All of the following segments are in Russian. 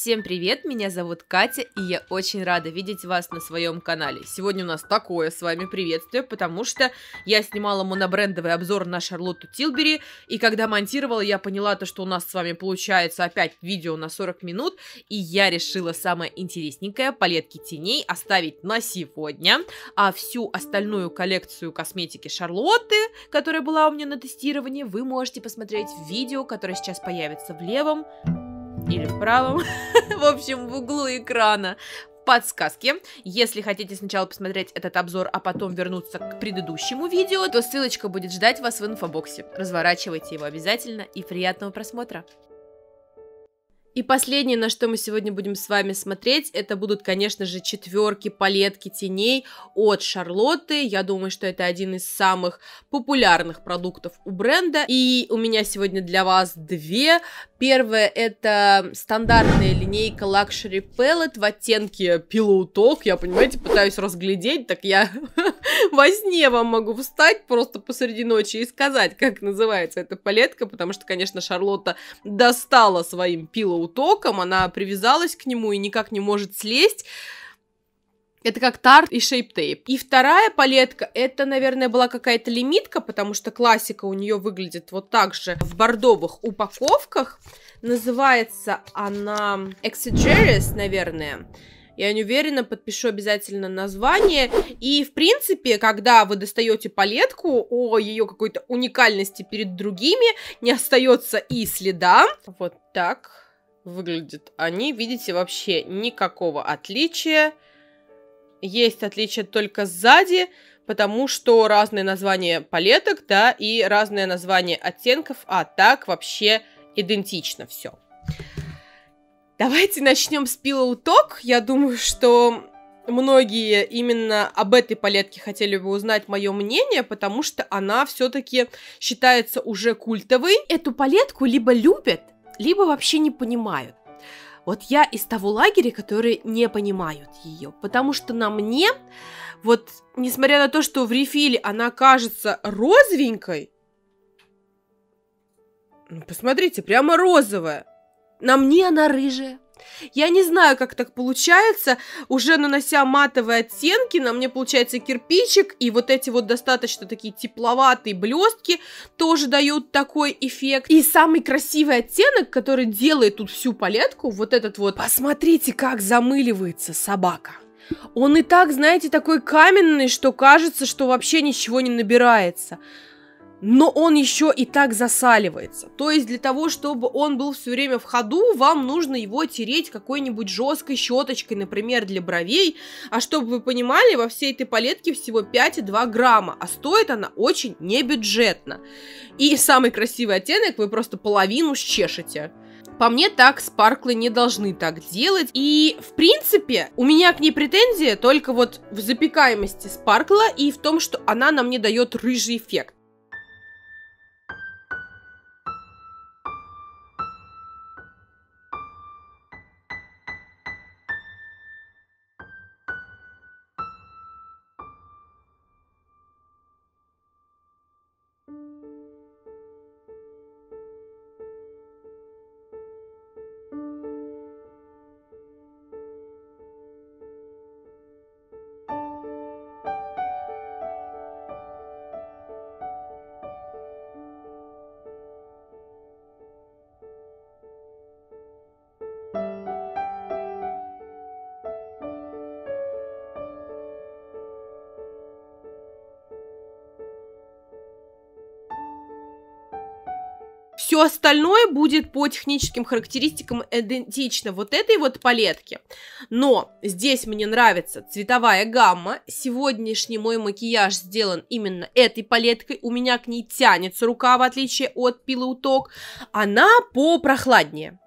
Всем привет, меня зовут Катя, и я очень рада видеть вас на своем канале. Сегодня у нас такое с вами приветствие, потому что я снимала монобрендовый обзор на Шарлотту Тилбери, и когда монтировала, я поняла то, что у нас с вами получается опять видео на 40 минут, и я решила самое интересненькое, палетки теней, оставить на сегодня, а всю остальную коллекцию косметики Шарлотты, которая была у меня на тестировании, вы можете посмотреть в видео, которое сейчас появится в левом или в правом, в общем, в углу экрана подсказки. Если хотите сначала посмотреть этот обзор, а потом вернуться к предыдущему видео, то ссылочка будет ждать вас в инфобоксе. Разворачивайте его обязательно и приятного просмотра. И последнее, на что мы сегодня будем с вами смотреть, это будут, конечно же, четверки палетки теней от Шарлотты. Я думаю, что это один из самых популярных продуктов у бренда. И у меня сегодня для вас две. Первая это стандартная линейка Luxury Palette в оттенке Pillow Talk. Я, понимаете, пытаюсь разглядеть, так я во сне вам могу встать просто посреди ночи и сказать, как называется эта палетка, потому что, конечно, Шарлотта достала своим Pillow током, она привязалась к нему и никак не может слезть. Это как тарт и шейп-тейп. И вторая палетка, это, наверное, была какая-то лимитка, потому что классика у нее выглядит вот так же в бордовых упаковках. Называется она Exegeris, наверное. Я не уверена, подпишу обязательно название. И, в принципе, когда вы достаете палетку о ее какой-то уникальности перед другими, не остается и следа. Вот так выглядят они. Видите, вообще никакого отличия. Есть отличие только сзади, потому что разные названия палеток, да, и разное название оттенков, а так вообще идентично все. Давайте начнем с Pillow Talk. Я думаю, что многие именно об этой палетке хотели бы узнать мое мнение, потому что она все-таки считается уже культовой. Эту палетку либо любят, либо вообще не понимают. Вот я из того лагеря, которые не понимают ее, потому что на мне, вот, несмотря на то, что в рефиле она кажется розовенькой, ну, посмотрите, прямо розовая, на мне она рыжая. Я не знаю, как так получается, уже нанося матовые оттенки, на мне получается кирпичик, и вот эти вот достаточно такие тепловатые блестки тоже дают такой эффект. И самый красивый оттенок, который делает тут всю палетку, вот этот вот, посмотрите, как замыливается собака. Он и так, знаете, такой каменный, что кажется, что вообще ничего не набирается но он еще и так засаливается. То есть для того, чтобы он был все время в ходу, вам нужно его тереть какой-нибудь жесткой щеточкой, например, для бровей. А чтобы вы понимали, во всей этой палетке всего 5,2 грамма, а стоит она очень небюджетно. И самый красивый оттенок вы просто половину счешете. По мне так спарклы не должны так делать. И, в принципе, у меня к ней претензия только вот в запекаемости спаркла и в том, что она нам не дает рыжий эффект. Все остальное будет по техническим характеристикам идентично вот этой вот палетке. Но здесь мне нравится цветовая гамма. Сегодняшний мой макияж сделан именно этой палеткой. У меня к ней тянется рука, в отличие от Talk. Она попрохладнее.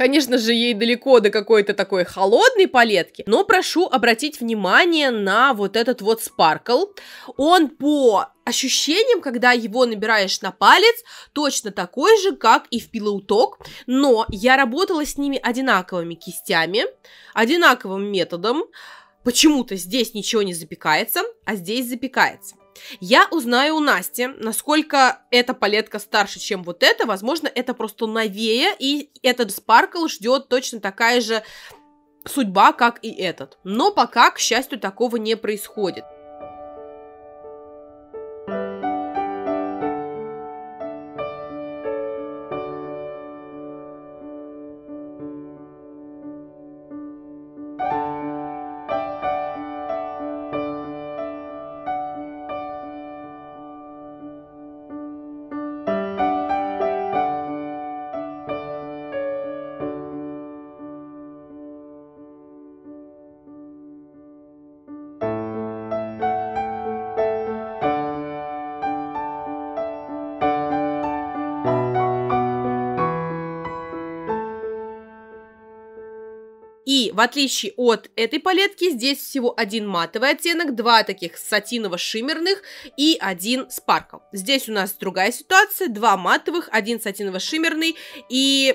Конечно же, ей далеко до какой-то такой холодной палетки, но прошу обратить внимание на вот этот вот спаркл. Он по ощущениям, когда его набираешь на палец, точно такой же, как и в Pillow но я работала с ними одинаковыми кистями, одинаковым методом, почему-то здесь ничего не запекается, а здесь запекается. Я узнаю у Насти, насколько эта палетка старше, чем вот эта. Возможно, это просто новее, и этот спаркл ждет точно такая же судьба, как и этот. Но пока, к счастью, такого не происходит. В отличие от этой палетки, здесь всего один матовый оттенок, два таких сатиново-шиммерных и один спаркл. Здесь у нас другая ситуация, два матовых, один сатиново-шиммерный и...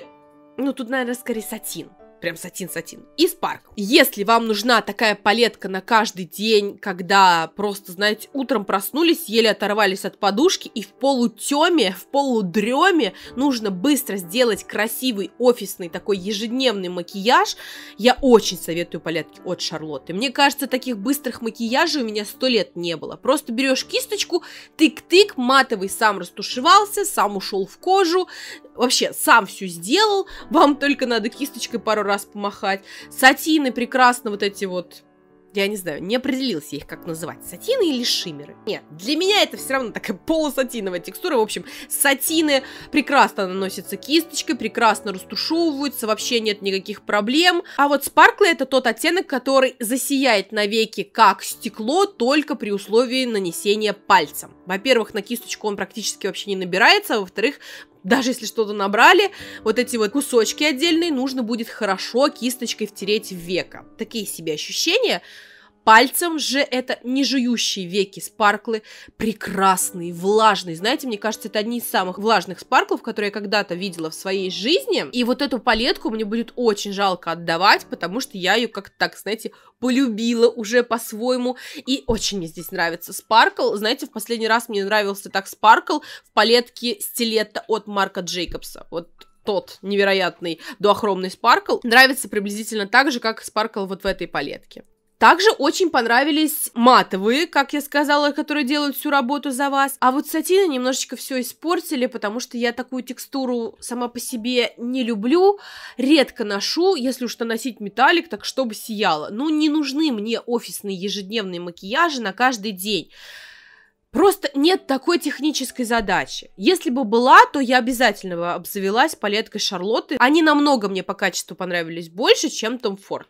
Ну, тут, наверное, скорее сатин. Прям сатин-сатин. И спаркл. Если вам нужна такая палетка на каждый день, когда просто, знаете, утром проснулись, еле оторвались от подушки, и в полутеме, в полудреме нужно быстро сделать красивый офисный такой ежедневный макияж, я очень советую палетки от Шарлотты. Мне кажется, таких быстрых макияжей у меня сто лет не было. Просто берешь кисточку, тык-тык, матовый сам растушевался, сам ушел в кожу, вообще сам все сделал, вам только надо кисточкой пару раз помахать. Сатины прекрасно вот эти вот я не знаю, не определился их как называть, сатины или шиммеры. Нет, для меня это все равно такая полусатиновая текстура. В общем, сатины прекрасно наносятся кисточкой, прекрасно растушевываются, вообще нет никаких проблем. А вот спарклы это тот оттенок, который засияет навеки как стекло, только при условии нанесения пальцем. Во-первых, на кисточку он практически вообще не набирается, а во-вторых, даже если что-то набрали, вот эти вот кусочки отдельные нужно будет хорошо кисточкой втереть в века. Такие себе ощущения. Пальцем же это не жующие веки спарклы, прекрасные, влажные. Знаете, мне кажется, это одни из самых влажных спарклов, которые я когда-то видела в своей жизни. И вот эту палетку мне будет очень жалко отдавать, потому что я ее как-то так, знаете, полюбила уже по-своему. И очень мне здесь нравится спаркл. Знаете, в последний раз мне нравился так спаркл в палетке стилета от Марка Джейкобса. Вот тот невероятный дуохромный спаркл нравится приблизительно так же, как спаркл вот в этой палетке. Также очень понравились матовые, как я сказала, которые делают всю работу за вас. А вот сатины немножечко все испортили, потому что я такую текстуру сама по себе не люблю, редко ношу, если уж наносить металлик, так чтобы сияло. Ну, не нужны мне офисные ежедневные макияжи на каждый день. Просто нет такой технической задачи. Если бы была, то я обязательно бы обзавелась палеткой Шарлотты. Они намного мне по качеству понравились больше, чем Том Форд.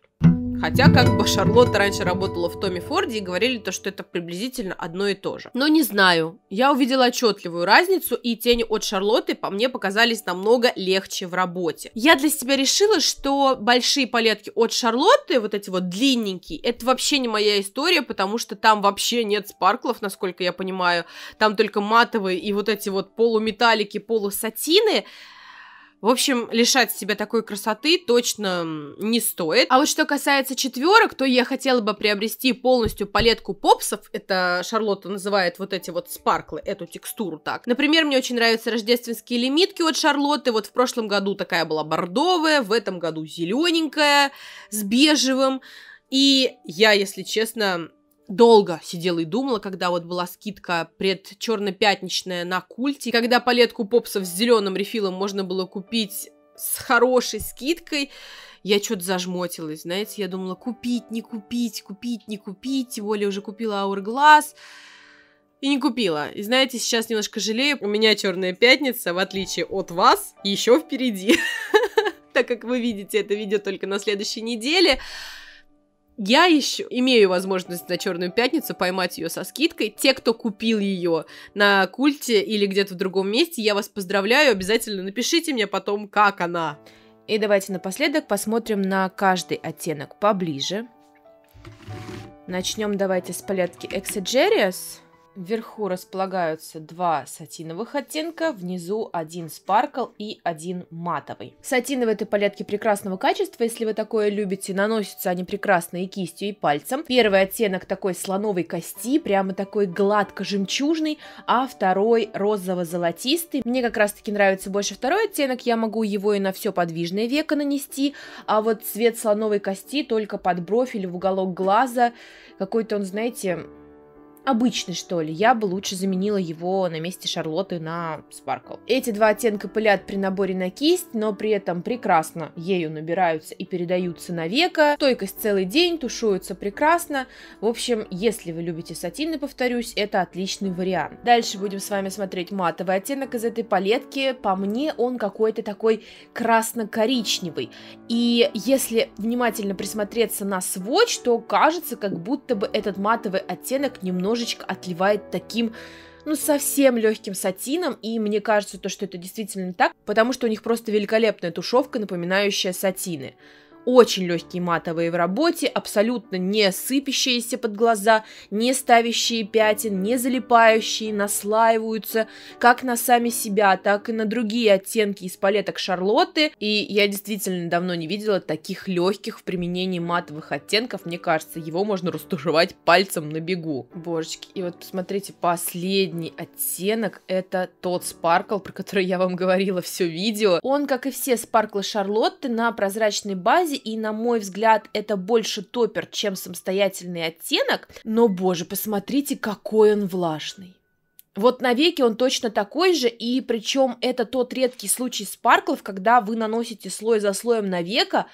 Хотя, как бы, Шарлотта раньше работала в Томе Форде и говорили то, что это приблизительно одно и то же. Но не знаю. Я увидела отчетливую разницу, и тени от Шарлотты по мне показались намного легче в работе. Я для себя решила, что большие палетки от Шарлотты, вот эти вот длинненькие, это вообще не моя история, потому что там вообще нет спарклов, насколько я понимаю. Там только матовые и вот эти вот полуметаллики, полусатины. В общем, лишать себя такой красоты точно не стоит. А вот что касается четверок, то я хотела бы приобрести полностью палетку попсов. Это Шарлотта называет вот эти вот спарклы, эту текстуру так. Например, мне очень нравятся рождественские лимитки от Шарлотты. Вот в прошлом году такая была бордовая, в этом году зелененькая, с бежевым. И я, если честно, долго сидела и думала, когда вот была скидка пред черно-пятничная на культе, когда палетку попсов с зеленым рефилом можно было купить с хорошей скидкой, я что-то зажмотилась, знаете, я думала, купить, не купить, купить, не купить, тем более уже купила Hourglass, и не купила. И знаете, сейчас немножко жалею, у меня Черная Пятница, в отличие от вас, еще впереди, так как вы видите это видео только на следующей неделе, я еще имею возможность на Черную пятницу поймать ее со скидкой. Те, кто купил ее на культе или где-то в другом месте, я вас поздравляю. Обязательно напишите мне потом, как она. И давайте напоследок посмотрим на каждый оттенок поближе. Начнем давайте с палетки Exegerius. Вверху располагаются два сатиновых оттенка, внизу один спаркл и один матовый. Сатиновые это палетки прекрасного качества, если вы такое любите, наносятся они прекрасно и кистью, и пальцем. Первый оттенок такой слоновой кости, прямо такой гладко-жемчужный, а второй розово-золотистый. Мне как раз-таки нравится больше второй оттенок, я могу его и на все подвижное веко нанести, а вот цвет слоновой кости только под бровь или в уголок глаза, какой-то он, знаете, обычный, что ли. Я бы лучше заменила его на месте Шарлотты на Sparkle. Эти два оттенка пылят при наборе на кисть, но при этом прекрасно ею набираются и передаются на века. Стойкость целый день, тушуются прекрасно. В общем, если вы любите сатины, повторюсь, это отличный вариант. Дальше будем с вами смотреть матовый оттенок из этой палетки. По мне он какой-то такой красно-коричневый. И если внимательно присмотреться на сводч, то кажется, как будто бы этот матовый оттенок немножко немножечко отливает таким ну, совсем легким сатином, и мне кажется, то, что это действительно так, потому что у них просто великолепная тушевка, напоминающая сатины очень легкие матовые в работе, абсолютно не сыпящиеся под глаза, не ставящие пятен, не залипающие, наслаиваются как на сами себя, так и на другие оттенки из палеток Шарлотты. И я действительно давно не видела таких легких в применении матовых оттенков. Мне кажется, его можно растушевать пальцем на бегу. Божечки, и вот посмотрите, последний оттенок это тот спаркл, про который я вам говорила все видео. Он, как и все спарклы Шарлотты, на прозрачной базе и, на мой взгляд, это больше топер, чем самостоятельный оттенок, но, боже, посмотрите, какой он влажный. Вот на веке он точно такой же, и причем это тот редкий случай спарклов, когда вы наносите слой за слоем на века,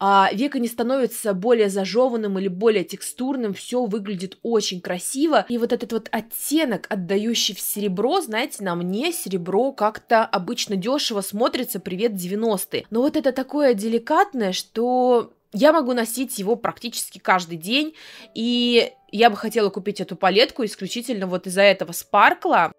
а века не становится более зажеванным или более текстурным, все выглядит очень красиво. И вот этот вот оттенок, отдающий в серебро, знаете, на мне серебро как-то обычно дешево смотрится, привет 90-е. Но вот это такое деликатное, что я могу носить его практически каждый день, и я бы хотела купить эту палетку исключительно вот из-за этого спаркла.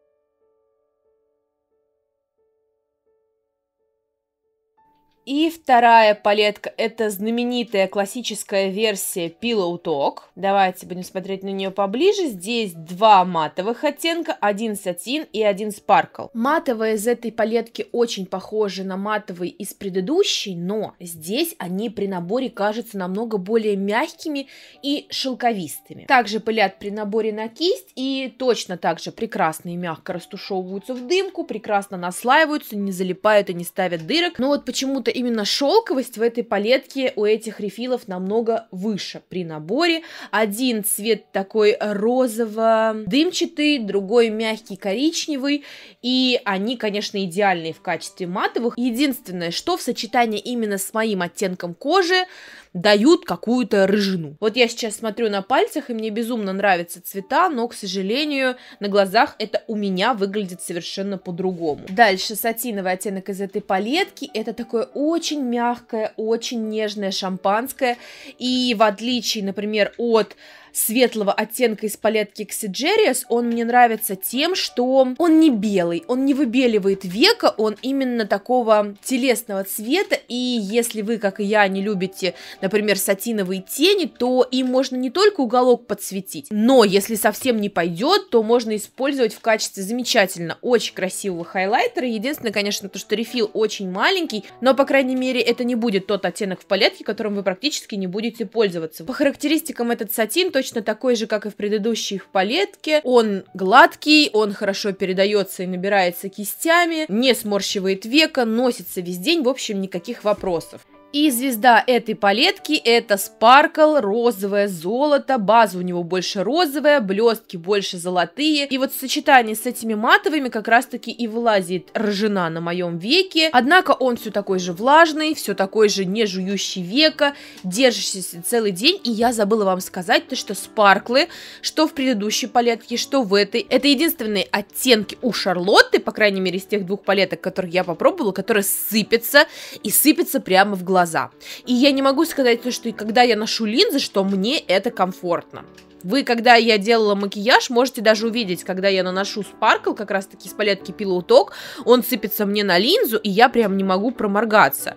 И вторая палетка это знаменитая классическая версия Pillow Talk. Давайте будем смотреть на нее поближе. Здесь два матовых оттенка, один сатин и один спаркл. Матовые из этой палетки очень похожи на матовые из предыдущей, но здесь они при наборе кажутся намного более мягкими и шелковистыми. Также пылят при наборе на кисть и точно так же прекрасно и мягко растушевываются в дымку, прекрасно наслаиваются, не залипают и не ставят дырок. Но вот почему-то именно шелковость в этой палетке у этих рефилов намного выше при наборе. Один цвет такой розово-дымчатый, другой мягкий коричневый, и они, конечно, идеальные в качестве матовых. Единственное, что в сочетании именно с моим оттенком кожи дают какую-то рыжину. Вот я сейчас смотрю на пальцах, и мне безумно нравятся цвета, но, к сожалению, на глазах это у меня выглядит совершенно по-другому. Дальше сатиновый оттенок из этой палетки. Это такое очень мягкое, очень нежное шампанское. И в отличие, например, от светлого оттенка из палетки Xigerius, он мне нравится тем, что он не белый, он не выбеливает века, он именно такого телесного цвета, и если вы, как и я, не любите, например, сатиновые тени, то им можно не только уголок подсветить, но если совсем не пойдет, то можно использовать в качестве замечательно очень красивого хайлайтера. Единственное, конечно, то, что рефил очень маленький, но, по крайней мере, это не будет тот оттенок в палетке, которым вы практически не будете пользоваться. По характеристикам этот сатин точно такой же, как и в предыдущей в палетке. Он гладкий, он хорошо передается и набирается кистями, не сморщивает века, носится весь день, в общем, никаких вопросов. И звезда этой палетки это Sparkle, розовое золото, база у него больше розовая, блестки больше золотые. И вот в сочетании с этими матовыми как раз таки и вылазит ржана на моем веке. Однако он все такой же влажный, все такой же не жующий века, держащийся целый день. И я забыла вам сказать то, что спарклы, что в предыдущей палетке, что в этой, это единственные оттенки у Шарлотты, по крайней мере из тех двух палеток, которых я попробовала, которые сыпятся и сыпятся прямо в глаз глаза. И я не могу сказать, то, что когда я ношу линзы, что мне это комфортно. Вы, когда я делала макияж, можете даже увидеть, когда я наношу спаркл, как раз таки с палетки Pillow он сыпется мне на линзу, и я прям не могу проморгаться.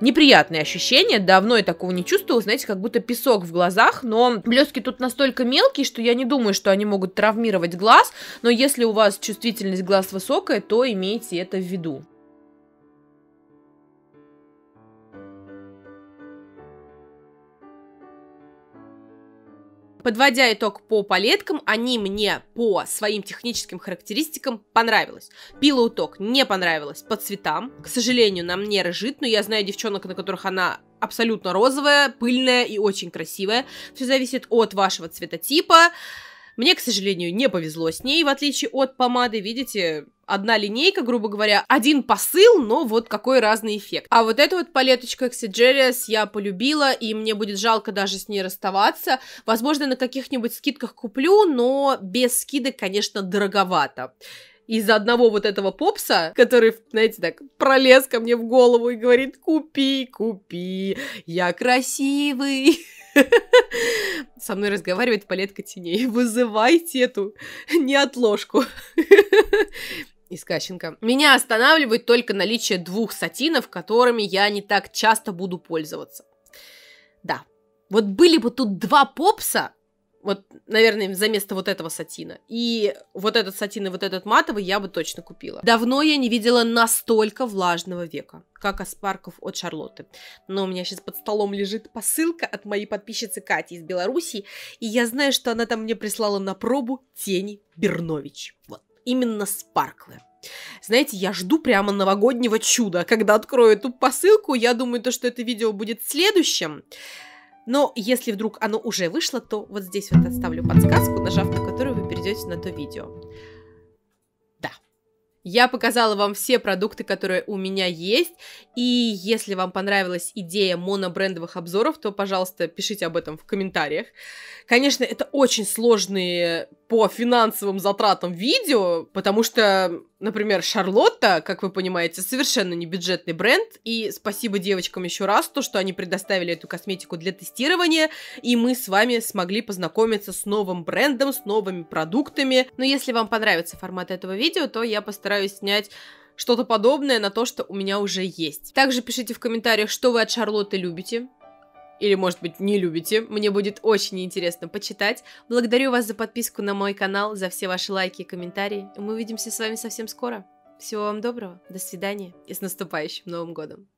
неприятные ощущения. Давно я такого не чувствовала, знаете, как будто песок в глазах, но блески тут настолько мелкие, что я не думаю, что они могут травмировать глаз, но если у вас чувствительность глаз высокая, то имейте это в виду. Подводя итог по палеткам, они мне по своим техническим характеристикам понравились. Пилоуток не понравилась по цветам. К сожалению, на мне рыжит, но я знаю девчонок, на которых она абсолютно розовая, пыльная и очень красивая. Все зависит от вашего цветотипа. Мне, к сожалению, не повезло с ней, в отличие от помады. Видите, одна линейка, грубо говоря, один посыл, но вот какой разный эффект. А вот эту вот палеточку Exigerius я полюбила, и мне будет жалко даже с ней расставаться. Возможно, на каких-нибудь скидках куплю, но без скидок, конечно, дороговато из-за одного вот этого попса, который, знаете, так пролез ко мне в голову и говорит, купи, купи, я красивый. Со мной разговаривает палетка теней. Вызывайте эту неотложку из Кащенко. Меня останавливает только наличие двух сатинов, которыми я не так часто буду пользоваться. Да. Вот были бы тут два попса, вот, наверное, за место вот этого сатина. И вот этот сатин и вот этот матовый я бы точно купила. Давно я не видела настолько влажного века, как Аспарков от Шарлотты. Но у меня сейчас под столом лежит посылка от моей подписчицы Кати из Беларуси, и я знаю, что она там мне прислала на пробу тени Бернович. Вот, именно спарклы. Знаете, я жду прямо новогоднего чуда. Когда открою эту посылку, я думаю, то, что это видео будет следующим. Но если вдруг оно уже вышло, то вот здесь вот оставлю подсказку, нажав на которую вы перейдете на то видео. Да. Я показала вам все продукты, которые у меня есть, и если вам понравилась идея монобрендовых обзоров, то, пожалуйста, пишите об этом в комментариях. Конечно, это очень сложные по финансовым затратам видео, потому что, например, Шарлотта, как вы понимаете, совершенно не бюджетный бренд, и спасибо девочкам еще раз, то, что они предоставили эту косметику для тестирования, и мы с вами смогли познакомиться с новым брендом, с новыми продуктами. Но если вам понравится формат этого видео, то я постараюсь снять что-то подобное на то, что у меня уже есть. Также пишите в комментариях, что вы от Шарлотты любите, или, может быть, не любите. Мне будет очень интересно почитать. Благодарю вас за подписку на мой канал, за все ваши лайки и комментарии. Мы увидимся с вами совсем скоро. Всего вам доброго, до свидания и с наступающим Новым Годом!